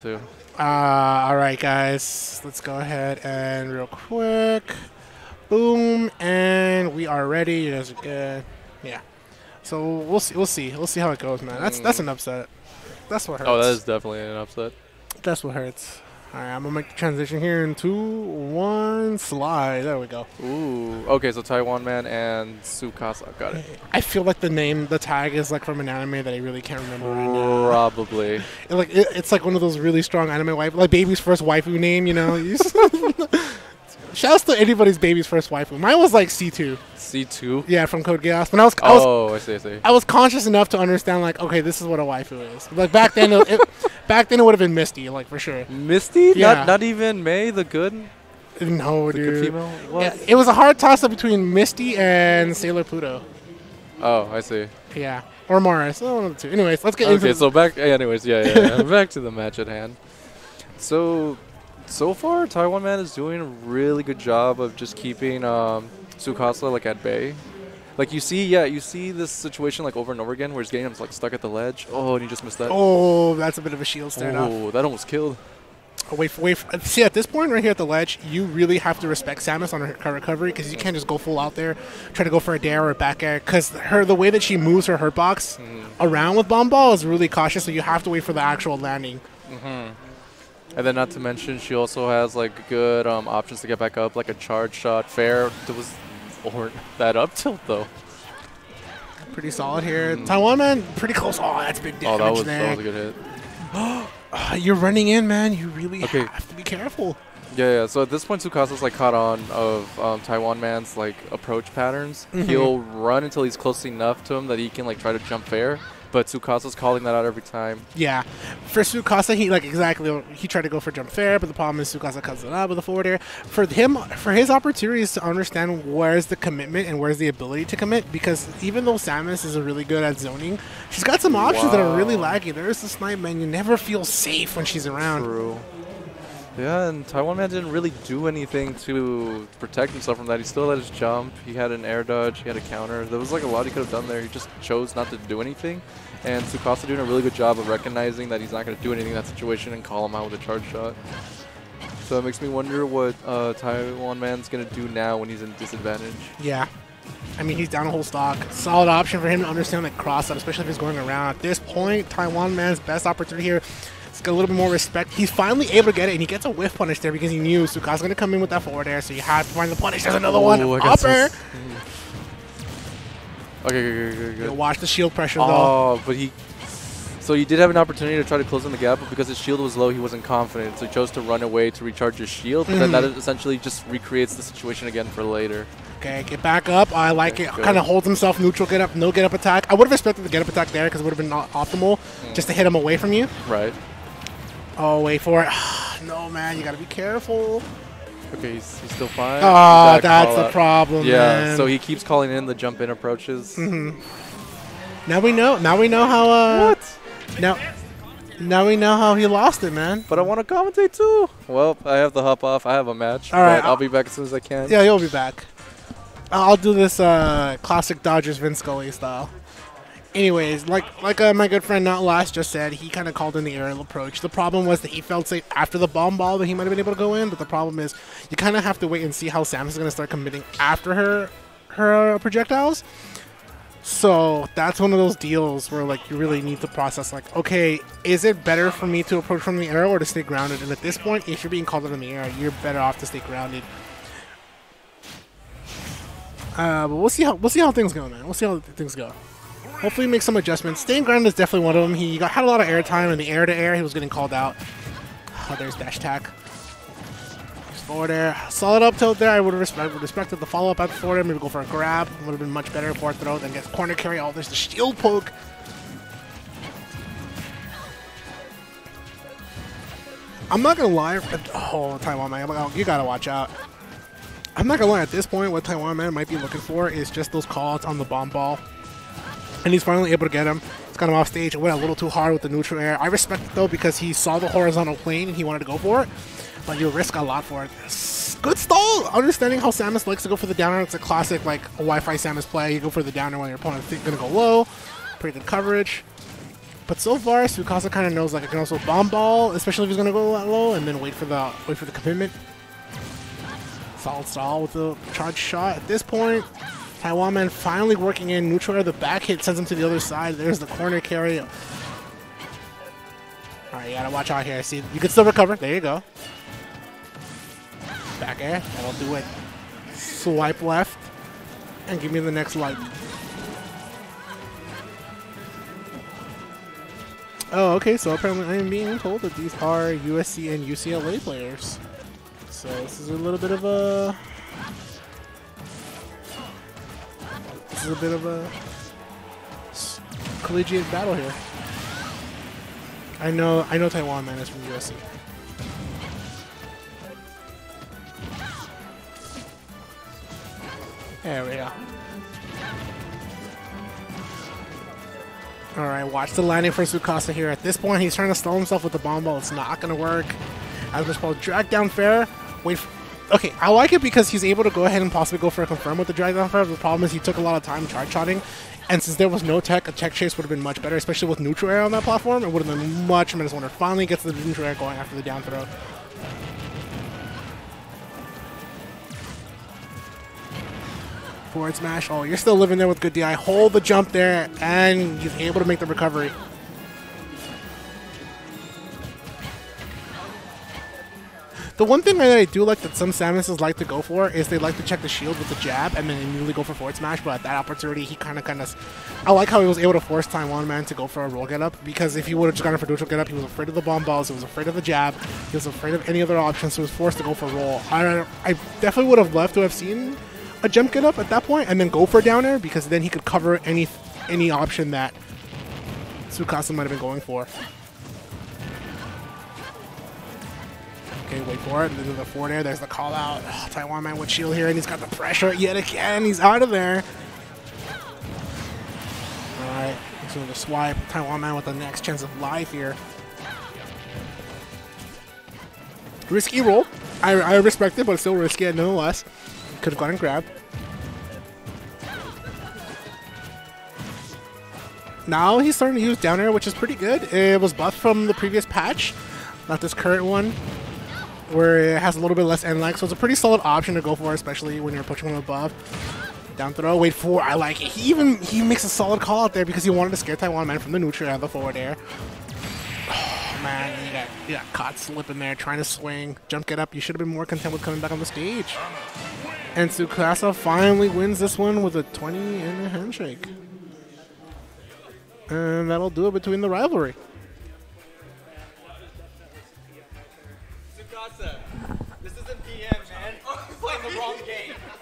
too. Uh, all right, guys, let's go ahead and real quick, boom, and we are ready. You guys are good. Yeah. So we'll see. We'll see. We'll see how it goes, man. That's that's an upset. That's what hurts. Oh, that is definitely an upset. That's what hurts. All right, I'm gonna make the transition here in two, one, slide. There we go. Ooh. Okay, so Taiwan Man and Txukasa. Got it. I feel like the name, the tag is like from an anime that I really can't remember right now. Probably. It, like it, it's like one of those really strong anime wife, like baby's first waifu name. You know. Shouts to anybody's baby's first waifu. Mine was like C2. C2. Yeah, from Code Geass. When I was, I was, Oh, I see. I see. I was conscious enough to understand like, okay, this is what a waifu is. Like back then, it, it, back then it would have been Misty, like for sure. Misty? Yeah. Not not even May, the good, No, the good dude. Yeah, it was a hard toss up between Misty and Sailor Pluto. Oh, I see. Yeah, or Mars. Oh, one of the two. Anyways, let's get into Okay, so back. Anyways, yeah, yeah. yeah. back to the match at hand. So, so far, Taiwan Man is doing a really good job of just keeping um, Txukasa like at bay. Like you see, yeah, you see this situation like over and over again where he's getting him like stuck at the ledge. Oh, and he just missed that. Oh, that's a bit of a shield stand off. Oh, that almost killed. Oh, wait, for, wait. For, uh, see, at this point right here at the ledge, you really have to respect Samus on her, recovery because you can't just go full out there, try to go for a dair or a back air. Because her the way that she moves her hurt box mm-hmm. around with bomb ball is really cautious. So you have to wait for the actual landing. Mm-hmm. And then not to mention, she also has like good um, options to get back up, like a charge shot, fair. Was or that up tilt though. Pretty solid here. Taiwan man, pretty close. Oh, that's big damage Oh, that was there. that was a good hit. You're running in, man. You really Okay. have to be careful. Yeah, yeah. So at this point, Txukasa's like caught on of um, Taiwan man's like approach patterns. Mhm. He'll run until he's close enough to him that he can like try to jump fair. But Txukasa's calling that out every time. Yeah. For Txukasa, he like exactly he tried to go for jump fair, but the problem is Txukasa cuts it up with a forward air. For him, for his opportunity is to understand where's the commitment and where's the ability to commit. Because even though Samus is really good at zoning, she's got some options that are really laggy. There's the snipe man. You never feel safe when she's around. True. Yeah, and Taiwan man didn't really do anything to protect himself from that. He still had his jump. He had an air dodge. He had a counter. There was like a lot he could have done there. He just chose not to do anything. And Txukasa doing a really good job of recognizing that he's not going to do anything in that situation and call him out with a charge shot. So it makes me wonder what uh, Taiwan man's going to do now when he's in disadvantage. Yeah. I mean, he's down a whole stock. Solid option for him to understand the cross up, especially if he's going around. At this point, Taiwan man's best opportunity here. He's got a little bit more respect. He's finally able to get it, and he gets a whiff punish there because he knew Txukasa's going to come in with that forward air, so you have to find the punish. There's another one. Ooh, got some Upper. Okay, good, good, good, good. watch the shield pressure, though. Oh, but he. So he did have an opportunity to try to close in the gap, but because his shield was low, he wasn't confident. So he chose to run away to recharge his shield. But then that Mhm. essentially just recreates the situation again for later. Okay, get back up. I like Okay, it. Kind of holds himself neutral, get up, no get up attack. I would have expected the get up attack there because it would have been not optimal Mm. just to hit him away from you. Right. Oh, wait for it. no, man, you got to be careful. Okay, he's, he's still fine. Oh, Gotta that's the out. problem, Yeah, man. so he keeps calling in the jump in approaches. Mm-hmm. Now we know. Now we know how. Uh, What? Now, now we know how he lost it, man. But I want to commentate too. Well, I have to hop off. I have a match. All right, I'll I'll- be back as soon as I can. Yeah, he'll be back. I'll do this uh, classic Dodgers Vince Scully style. Anyways, like like uh, my good friend Not Last just said, he kind of called in the aerial approach. The problem was that he felt safe after the bomb ball that he might have been able to go in, but the problem is you kind of have to wait and see how Samus is going to start committing after her her uh, projectiles. So that's one of those deals where like you really need to process like, okay, is it better for me to approach from the air or to stay grounded? And at this point, if you're being called out in the air, you're better off to stay grounded. Uh, but we'll see how we'll see how things go, man. We'll see how things go. Hopefully, make some adjustments. Staying grounded is definitely one of them. He got had a lot of air time in the air to air. He was getting called out. Oh, there's dash attack. There's forward air. Solid up tilt there. I would have respect, respected the follow up after forward air. Maybe go for a grab. Would have been much better for throw than get corner carry. Oh, there's the shield poke. I'm not gonna lie. Oh, Taiwan man, oh, you gotta watch out. I'm not gonna lie. At this point, what Taiwan man might be looking for is just those calls on the bomb ball, and he's finally able to get him. It's got him off stage. It went a little too hard with the neutral air. I respect it though because he saw the horizontal plane and he wanted to go for it, but you risk a lot for it. Good stall. Understanding how Samus likes to go for the down air. It's a classic like Wi-Fi Samus play. You go for the down air when your opponent's gonna go low. Pretty good coverage. But so far, Txukasa kind of knows like I can also bomb ball, especially if he's gonna go that low, and then wait for the wait for the commitment. Solid stall with the charge shot. At this point, Taiwan man finally working in neutral air. The back hit sends him to the other side. There's the corner carry. All right, you gotta watch out here. See, you can still recover. There you go. Back air. That'll do it. Swipe left and give me the next light. Oh, okay, so apparently I am being told that these are USC and UCLA players. So this is a little bit of a... Is a bit of a collegiate battle here. I know, I know Taiwan man is from USC. There we go. Alright, watch the landing for Txukasa here. At this point, he's trying to stall himself with the bomb ball. It's not going to work. As much ball drag down fair. Wait. Okay, I like it because he's able to go ahead and possibly go for a confirm with the drag down fair. The problem is he took a lot of time charge shotting. And since there was no tech, a tech chase would have been much better, especially with neutral air on that platform. It would have been much tremendous wonder. Finally gets the neutral air going after the down throw. Forward smash. Oh, you're still living there with good DI. Hold the jump there, and he's able to make the recovery. The one thing that I do like that some Samuses like to go for is they like to check the shield with the jab and then immediately go for forward smash. But at that opportunity, he kind of, kind of, I like how he was able to force Taiwan man to go for a roll get up because if he would have just gone for a neutral get up, he was afraid of the bomb balls, he was afraid of the jab, he was afraid of any other options, so he was forced to go for roll. I, I definitely would have loved to have seen a jump get up at that point and then go for down air because then he could cover any any option that Txukasa might have been going for. Okay, wait for it. There's the forward air. There's the call out. Oh, Taiwan man with shield here, and he's got the pressure yet again. He's out of there. All right, so the swipe. Taiwan man with the next chance of life here. Risky roll. I, I respect it, but it's still risky nonetheless. Could have gone and grabbed. Now he's starting to use down air, which is pretty good. It was buffed from the previous patch, not this current one, where it has a little bit less end lag. So it's a pretty solid option to go for, especially when you're pushing from above. Down throw, wait for, I like it. He even, he makes a solid call out there because he wanted to scare Taiwan man from the neutral and the forward air. Oh, man, you got, you got caught slipping there, trying to swing. Jump get up, you should have been more content with coming back on the stage. And Txukasa finally wins this one with a 20 and a handshake. And that'll do it between the rivalry. Wrong game.